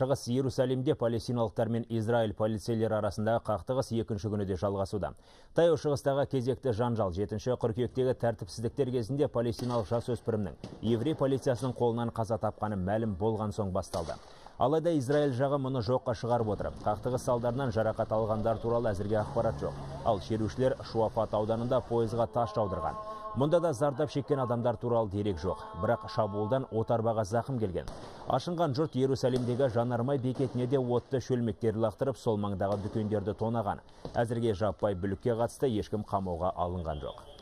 шығыс Иерусалимде палестиналықтар мен Израиль полицейлері арасындағы қақтығыс екінші күні де жалғасуда. Таяу шығыстағы кезекті жанжал 7 қыркүйектегі тәртіпсіздіктер кезінде палестиналық жасөспірімнің еврей полициясының қолынан қаза тапқаны мәлім болған соң басталды. Алайда Израиль жағы мұны жоққа шығарып отырып, қақтығыс салдарынан жарақат алғандар туралы әзірге ақпарат жоқ. Ал шерушілер Шуафат ауданында пойызға тас жаудырған. Мұнда да зардап шеккен адамдар туралы дерек жоқ. Бірақ шабуылдан отарбаға зақым келген. Ашынған жұрт Иерусалимдегі жанармай бекетіне де отты шөлмектер лақтырып, сол маңдағы дүкендерді тонаған. Әзірге жаппай бүлікке қатысты ешкім қамауға алынған жоқ.